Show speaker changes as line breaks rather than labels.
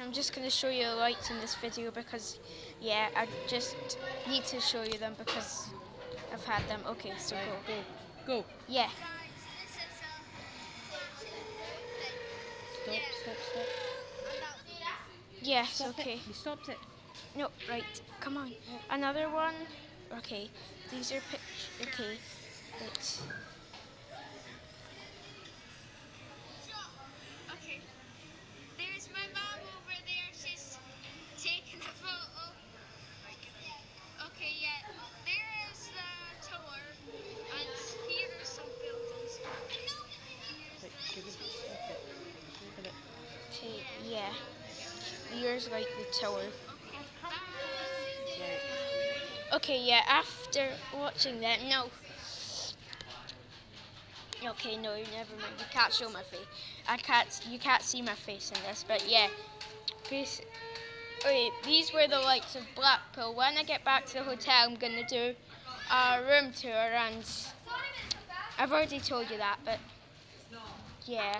I'm just going to show you the lights in this video because, yeah, I just need to show you them because I've had them. Okay, so go.
go. Go.
Yeah.
Stop, stop, stop.
Yes,
Stop
okay.
it. You stopped it.
No, right. Come on. Another one. Okay. These are pic. Okay. Right.
Yeah.
Here's like the tower. Okay, yeah, after watching that, no. Okay, no, never mind. You can't show my face. I can't, you can't see my face in this, but yeah. Face, wait, these were the lights of Blackpool. When I get back to the hotel, I'm going to do a room tour, and I've already told you that, but yeah.